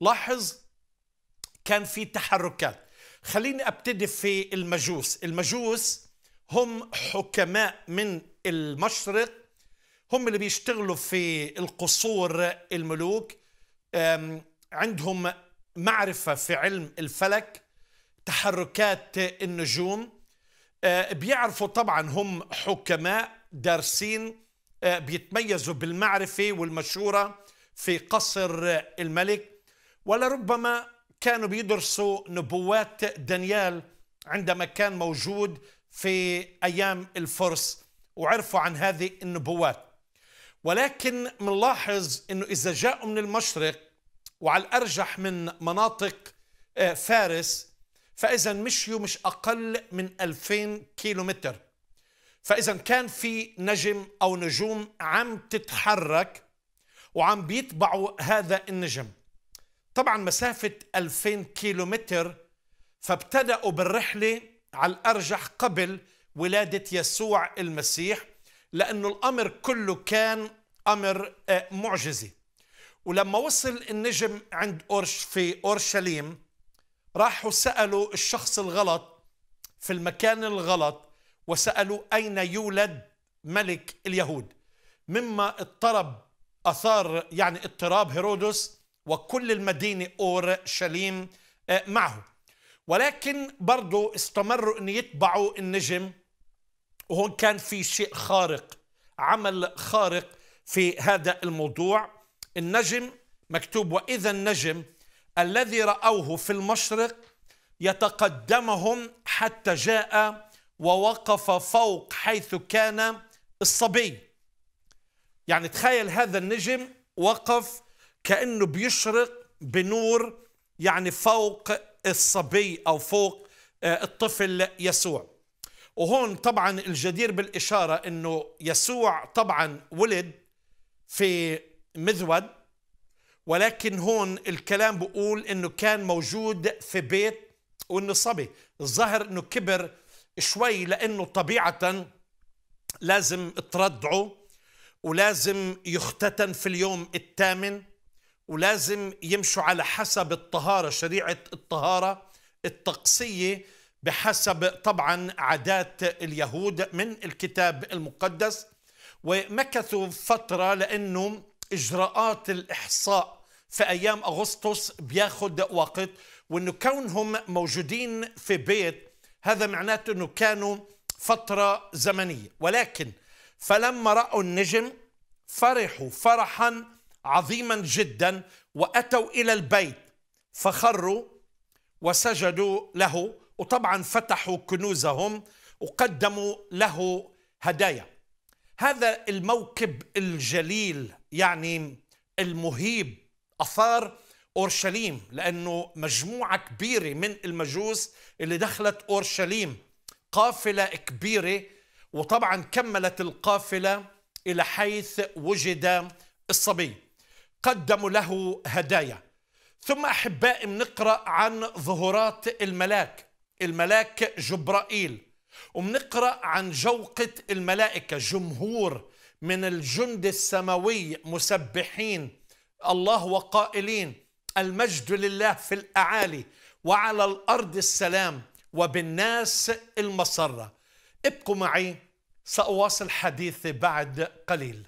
لاحظ كان في تحركات. خليني أبتدي في المجوس. المجوس هم حكماء من المشرق هم اللي بيشتغلوا في القصور الملوك. عندهم معرفة في علم الفلك تحركات النجوم. آه، بيعرفوا طبعا هم حكماء دارسين آه، بيتميزوا بالمعرفة والمشورة في قصر الملك. ولربما كانوا بيدرسوا نبوات دانيال عندما كان موجود في أيام الفرس وعرفوا عن هذه النبوات. ولكن منلاحظ أنه إذا جاءوا من المشرق وعلى الأرجح من مناطق آه، فارس فإذا مشيوا مش أقل من 2000 كيلومتر. فإذا كان في نجم أو نجوم عم تتحرك وعم بيتبعوا هذا النجم. طبعا مسافة 2000 كيلومتر فابتدأوا بالرحلة على الأرجح قبل ولادة يسوع المسيح لأنه الأمر كله كان أمر آه، معجزي ولما وصل النجم عند أورش في أورشليم راحوا سألوا الشخص الغلط في المكان الغلط وسألوا أين يولد ملك اليهود. مما اضطرب أثار يعني اضطراب هيرودس وكل المدينة أورشليم آه، معه. ولكن برضو استمروا أن يتبعوا النجم. وهون كان في شيء خارق عمل خارق في هذا الموضوع. النجم مكتوب وإذا النجم الذي رأوه في المشرق يتقدمهم حتى جاء ووقف فوق حيث كان الصبي. يعني تخيل هذا النجم وقف كأنه بيشرق بنور يعني فوق الصبي أو فوق آه، الطفل يسوع. وهون طبعا الجدير بالإشارة أنه يسوع طبعا ولد في مذود ولكن هون الكلام بقول إنه كان موجود في بيت وإنه صبي. الظاهر إنه كبر شوي لأنه طبيعة لازم تردعه ولازم يختتن في اليوم الثامن. ولازم يمشوا على حسب الطهارة شريعة الطهارة الطقسية بحسب طبعا عادات اليهود من الكتاب المقدس. ومكثوا فترة لأنه إجراءات الإحصاء في أيام أغسطس بياخد وقت وأنه كونهم موجودين في بيت هذا معناته أنه كانوا فترة زمنية. ولكن فلما رأوا النجم فرحوا فرحا عظيما جدا وأتوا إلى البيت فخروا وسجدوا له وطبعا فتحوا كنوزهم وقدموا له هدايا. هذا الموكب الجليل يعني المهيب أثار أورشليم لأنه مجموعة كبيرة من المجوس اللي دخلت أورشليم قافلة كبيرة وطبعا كملت القافلة إلى حيث وجد الصبي. قدموا له هدايا. ثم أحبائي بنقرأ عن ظهورات الملاك الملاك جبرائيل. وبنقرأ عن جوقة الملائكة جمهور من الجند السماوي مسبحين الله وقائلين المجد لله في الأعالي وعلى الأرض السلام وبالناس المسرة ابقوا معي سأواصل حديثي بعد قليل.